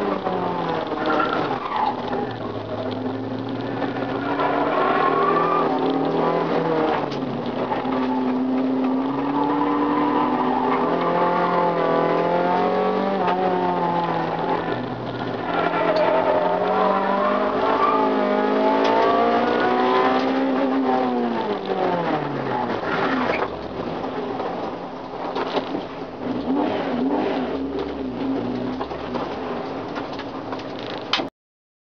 Oh.